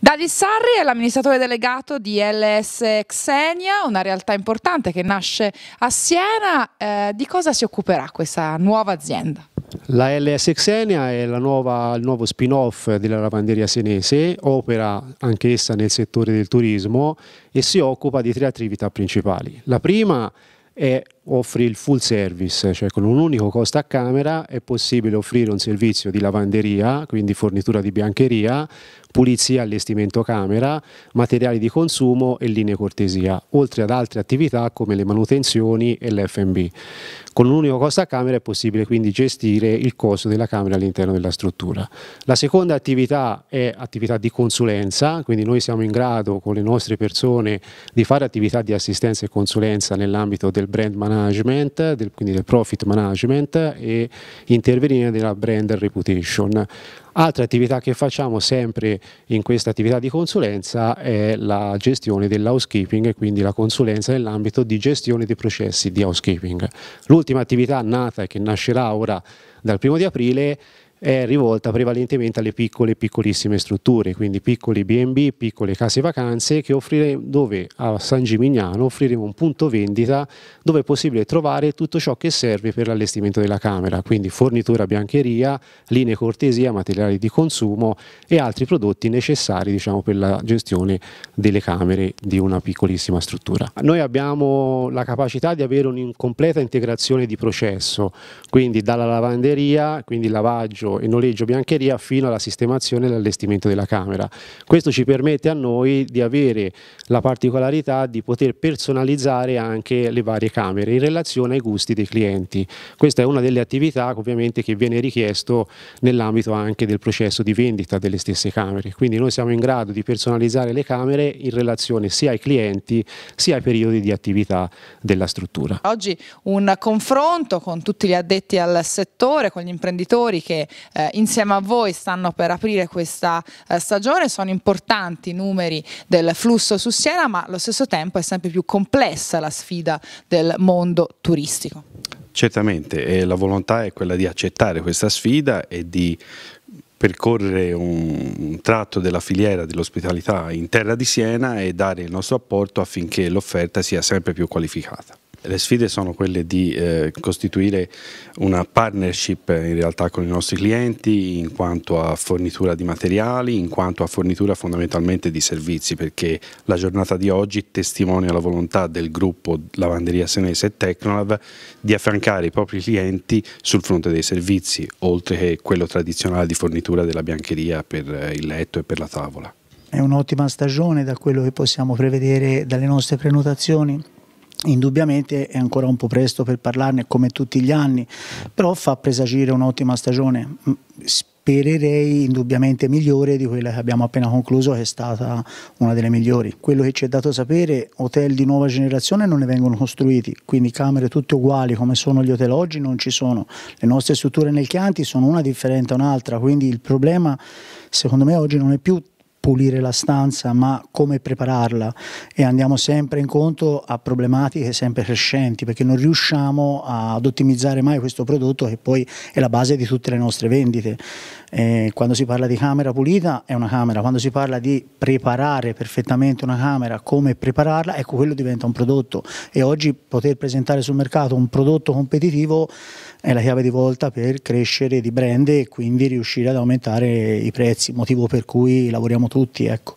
David Sarri è l'amministratore delegato di LS Xenia, una realtà importante che nasce a Siena. Eh, di cosa si occuperà questa nuova azienda? La LS Xenia è nuova, il nuovo spin-off della lavanderia senese, opera anch'essa nel settore del turismo e si occupa di tre attività principali. La prima è offri il full service, cioè con un unico costo a camera è possibile offrire un servizio di lavanderia, quindi fornitura di biancheria, pulizia, allestimento camera, materiali di consumo e linee cortesia, oltre ad altre attività come le manutenzioni e l'F&B. Con un unico costo a camera è possibile quindi gestire il costo della camera all'interno della struttura. La seconda attività è attività di consulenza, quindi noi siamo in grado con le nostre persone di fare attività di assistenza e consulenza nell'ambito del brand management, del, quindi del profit management e intervenire nella brand reputation. Altra attività che facciamo sempre in questa attività di consulenza è la gestione dell'housekeeping quindi la consulenza nell'ambito di gestione dei processi di housekeeping. L'ultima attività nata e che nascerà ora dal primo di aprile è rivolta prevalentemente alle piccole e piccolissime strutture, quindi piccoli B&B, piccole case vacanze, che dove a San Gimignano offriremo un punto vendita dove è possibile trovare tutto ciò che serve per l'allestimento della camera, quindi fornitura biancheria, linee cortesia, materiali di consumo e altri prodotti necessari diciamo, per la gestione delle camere di una piccolissima struttura. Noi abbiamo la capacità di avere una completa integrazione di processo, quindi dalla lavanderia, quindi lavaggio, noleggio e noleggio biancheria fino alla sistemazione e all'allestimento della camera. Questo ci permette a noi di avere la particolarità di poter personalizzare anche le varie camere in relazione ai gusti dei clienti. Questa è una delle attività ovviamente che viene richiesto nell'ambito anche del processo di vendita delle stesse camere. Quindi noi siamo in grado di personalizzare le camere in relazione sia ai clienti sia ai periodi di attività della struttura. Oggi un confronto con tutti gli addetti al settore, con gli imprenditori che eh, insieme a voi stanno per aprire questa eh, stagione, sono importanti i numeri del flusso su Siena, ma allo stesso tempo è sempre più complessa la sfida del mondo turistico. Certamente, e la volontà è quella di accettare questa sfida e di percorrere un, tratto della filiera dell'ospitalità in terra di Siena e dare il nostro apporto affinché l'offerta sia sempre più qualificata. Le sfide sono quelle di eh, costituire una partnership in realtà con i nostri clienti in quanto a fornitura di materiali, in quanto a fornitura fondamentalmente di servizi perché la giornata di oggi testimonia la volontà del gruppo Lavanderia Senese e Tecnolav di affiancare i propri clienti sul fronte dei servizi oltre che quello tradizionale di fornitura della biancheria per il letto e per la tavola. È un'ottima stagione da quello che possiamo prevedere dalle nostre prenotazioni Indubbiamente è ancora un po' presto per parlarne come tutti gli anni, però fa presagire un'ottima stagione. Mm, spererei indubbiamente migliore di quella che abbiamo appena concluso, che è stata una delle migliori. Quello che ci è dato sapere, hotel di nuova generazione non ne vengono costruiti, quindi camere tutte uguali come sono gli hotel oggi non ci sono. Le nostre strutture nel Chianti sono una differente da un'altra, quindi il problema secondo me oggi non è più pulire la stanza, ma come prepararla? E andiamo sempre incontro a problematiche sempre crescenti perché non riusciamo ad ottimizzare mai questo prodotto che poi è la base di tutte le nostre vendite. Eh, quando si parla di camera pulita è una camera, quando si parla di preparare perfettamente una camera, come prepararla, ecco quello diventa un prodotto. E oggi poter presentare sul mercato un prodotto competitivo è la chiave di volta per crescere di brand e quindi riuscire ad aumentare i prezzi, motivo per cui lavoriamo tutti. Ecco.